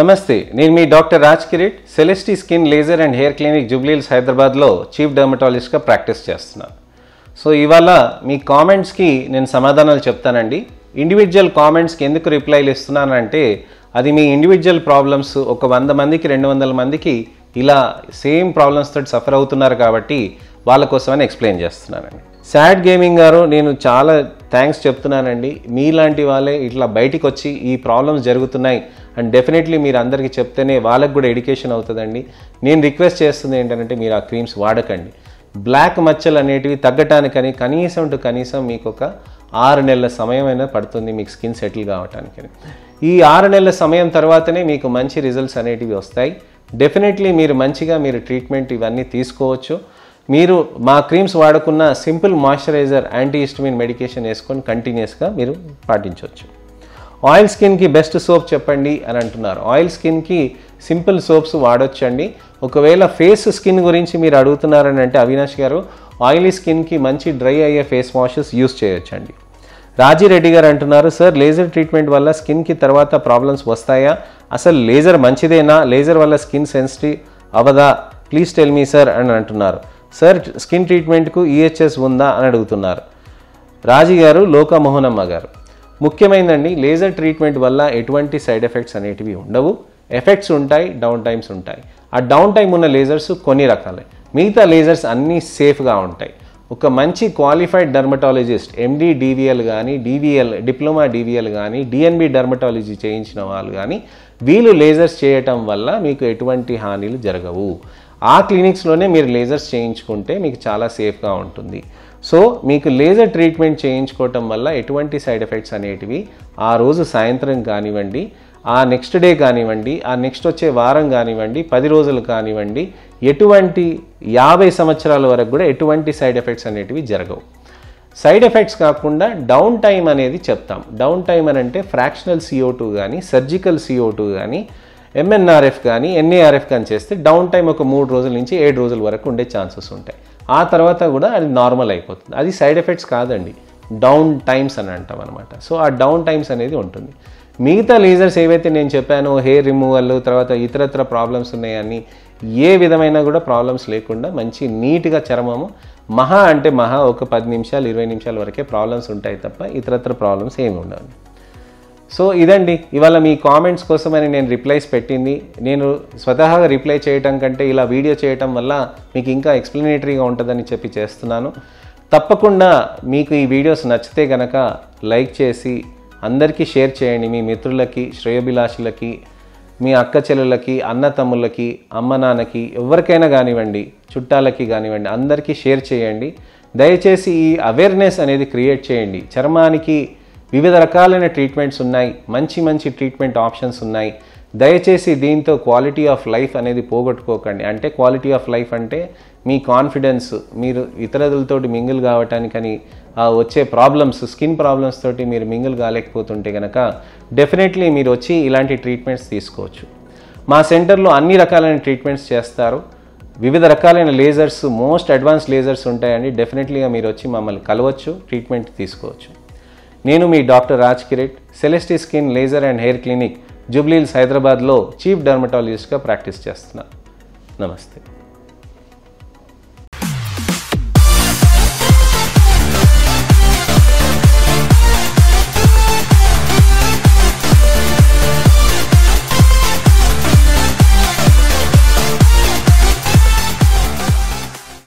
నమస్తే నేను మీ doctor Raj Kireet Celestee skin laser and hair clinic Jubilee Hills హైదరాబాద్లో చీఫ్ డర్మటాలజిస్ట్గా ప్రాక్టీస్ చేస్తున్నాను. సో ఇవాళ మీ కామెంట్స్కి నేను సమాధానాలు చెప్తానండి. ఇండివిజువల్ కామెంట్స్కి ఎందుకు రిప్లైలు ఇస్తున్నానంటే అది మీ ఇండివిజువల్ ప్రాబ్లమ్స్ ఒక వంద మందికి రెండు వందల మందికి ఇలా సేమ్ ప్రాబ్లమ్స్ తోటి సఫర్ అవుతున్నారు కాబట్టి వాళ్ళ కోసమని ఎక్స్ప్లెయిన్ చేస్తున్నానండి. సాడ్ గేమింగ్ గారు నేను చాలా థ్యాంక్స్ చెప్తున్నానండి. మీలాంటి వాళ్ళే ఇట్లా బయటికి వచ్చి ఈ ప్రాబ్లమ్స్ జరుగుతున్నాయి. అండ్ డెఫినెట్లీ మీరు అందరికీ చెప్తేనే వాళ్ళకు కూడా ఎడ్యుకేషన్ అవుతుందండి. నేను రిక్వెస్ట్ చేస్తుంది ఏంటంటే మీరు ఆ క్రీమ్స్ వాడకండి. బ్లాక్ మచ్చలు అనేటివి తగ్గటానికని కనీసం టు కనీసం మీకు ఒక ఆరు నెలల సమయం అయినా పడుతుంది మీకు స్కిన్ సెటిల్ కావటానికని. ఈ ఆరు నెలల సమయం తర్వాతనే మీకు మంచి రిజల్ట్స్ అనేటివి వస్తాయి. డెఫినెట్లీ మీరు మంచిగా మీరు ట్రీట్మెంట్ ఇవన్నీ తీసుకోవచ్చు. మీరు మా క్రీమ్స్ వాడుకున్న simple moisturiser anti histamine medication వేసుకొని కంటిన్యూస్గా మీరు పాటించవచ్చు. ఆయిల్ స్కిన్కి బెస్ట్ సోప్ చెప్పండి అని అంటున్నారు. ఆయిల్ స్కిన్కి సింపుల్ సోప్స్ వాడొచ్చండి. ఒకవేళ ఫేస్ స్కిన్ గురించి మీరు అడుగుతున్నారని అంటే అవినాష్ గారు ఆయిలీ స్కిన్కి మంచి డ్రై అయ్యే ఫేస్ వాషెస్ యూస్ చేయొచ్చండి. రాజిరెడ్డి గారు అంటున్నారు సార్ లేజర్ ట్రీట్మెంట్ వల్ల స్కిన్కి తర్వాత ప్రాబ్లమ్స్ వస్తాయా? అసలు లేజర్ మంచిదేనా? లేజర్ వల్ల స్కిన్ సెన్సిటివ్ అవదా? ప్లీజ్ టెల్ మీ సార్ అని అంటున్నారు. సార్ స్కిన్ ట్రీట్మెంట్కు ఈహెచ్ఎస్ ఉందా అని అడుగుతున్నారు. రాజీ గారు లోకమోహనమ్మ గారు ముఖ్యమైనదండి లేజర్ ట్రీట్మెంట్ వల్ల ఎటువంటి సైడ్ ఎఫెక్ట్స్ అనేటివి ఉండవు. ఎఫెక్ట్స్ ఉంటాయి డౌన్ టైమ్స్ ఉంటాయి. ఆ డౌన్ టైం ఉన్న లేజర్స్ కొన్ని రకాలే. మిగతా లేజర్స్ అన్నీ సేఫ్గా ఉంటాయి. ఒక మంచి క్వాలిఫైడ్ డర్మటాలజిస్ట్ ఎండి డివిఎల్ కానీ డివిఎల్ డిప్లొమా డివిఎల్ కానీ డిఎన్బి డర్మటాలజీ చేయించిన వాళ్ళు కానీ వీళ్ళు లేజర్స్ చేయటం వల్ల మీకు ఎటువంటి హానిలు జరగవు. ఆ క్లినిక్స్లోనే మీరు లేజర్స్ చేయించుకుంటే మీకు చాలా సేఫ్గా ఉంటుంది. సో మీకు లేజర్ ట్రీట్మెంట్ చేయించుకోవటం వల్ల ఎటువంటి సైడ్ ఎఫెక్ట్స్ అనేటివి ఆ రోజు సాయంత్రం కానివ్వండి ఆ నెక్స్ట్ డే కానివ్వండి ఆ నెక్స్ట్ వచ్చే వారం కానివ్వండి పది రోజులు కానివ్వండి ఎటువంటి యాభై సంవత్సరాల వరకు కూడా ఎటువంటి సైడ్ ఎఫెక్ట్స్ అనేటివి జరగవు. సైడ్ ఎఫెక్ట్స్ కాకుండా డౌన్ టైం అనేది చెప్తాం. డౌన్ టైం అని అంటే ఫ్రాక్షనల్ సిఓ టూ కానీ సర్జికల్ సిఓ టూ కానీ ఎంఎన్ఆర్ఎఫ్ కానీ ఎన్ఏఆర్ఎఫ్ కానీ చేస్తే డౌన్ టైం ఒక మూడు రోజుల నుంచి ఏడు రోజుల వరకు ఉండే ఛాన్సెస్ ఉంటాయి. ఆ తర్వాత కూడా అది నార్మల్ అయిపోతుంది. అది సైడ్ ఎఫెక్ట్స్ కాదండి. డౌన్ టైమ్స్ అని అంటాం అనమాట సో ఆ డౌన్ టైమ్స్ అనేది ఉంటుంది. మిగతా లేజర్స్ ఏవైతే నేను చెప్పానో హెయిర్ రిమూవల్ తర్వాత ఇతరత్ర ప్రాబ్లమ్స్ ఉన్నాయని ఏ విధమైన కూడా ప్రాబ్లమ్స్ లేకుండా మంచి నీట్గా చర్మము మహా అంటే మహా ఒక పది నిమిషాలు ఇరవై నిమిషాల వరకే ప్రాబ్లమ్స్ ఉంటాయి తప్ప ఇతరత్ర ప్రాబ్లమ్స్ ఏమి ఉండవు సో ఇదండి ఇవాళ మీ కామెంట్స్ కోసమని నేను రిప్లైస్ పెట్టింది. నేను స్వతహాగా రిప్లై చేయటం కంటే ఇలా వీడియో చేయటం వల్ల మీకు ఇంకా ఎక్స్ప్లెనేటరీగా ఉంటుందని చెప్పి చేస్తున్నాను. తప్పకుండా మీకు ఈ వీడియోస్ నచ్చితే గనక లైక్ చేసి అందరికీ షేర్ చేయండి. మీ మిత్రులకి శ్రేయభిలాషులకి మీ అక్క చెల్లెలకి అన్న తమ్ముళ్ళకి అమ్మ నాన్నకి ఎవరికైనా కానివ్వండి చుట్టాలకి కానివ్వండి అందరికీ షేర్ చేయండి. దయచేసి ఈ అవేర్నెస్ అనేది క్రియేట్ చేయండి. చర్మానికి వివిధ రకాలైన ట్రీట్మెంట్స్ ఉన్నాయి. మంచి మంచి ట్రీట్మెంట్ ఆప్షన్స్ ఉన్నాయి. దయచేసి దీంతో క్వాలిటీ ఆఫ్ లైఫ్ అనేది పోగొట్టుకోకండి. అంటే క్వాలిటీ ఆఫ్ లైఫ్ అంటే మీ కాన్ఫిడెన్స్ మీరు ఇతరులతోటి మింగిల్ కావటానికని వచ్చే ప్రాబ్లమ్స్ స్కిన్ ప్రాబ్లమ్స్ తోటి మీరు మింగిల్ కాలేకపోతుంటే కనుక డెఫినెట్లీ మీరు వచ్చి ఇలాంటి ట్రీట్మెంట్స్ తీసుకోవచ్చు. మా సెంటర్లో అన్ని రకాలైన ట్రీట్మెంట్స్ చేస్తారు. వివిధ రకాలైన లేజర్స్ మోస్ట్ అడ్వాన్స్ లేజర్స్ ఉంటాయండి. డెఫినెట్లీగా మీరు వచ్చి మమ్మల్ని కలవచ్చు ట్రీట్మెంట్ తీసుకోవచ్చు. నేను మీ doctor Raj కిరెట్ సెలెస్టీ skin laser and hair clinic Jubilee Hills హైదరాబాద్లో చీఫ్ డర్మటాలజిస్ట్గా ప్రాక్టీస్ చేస్తున్నాను నమస్తే.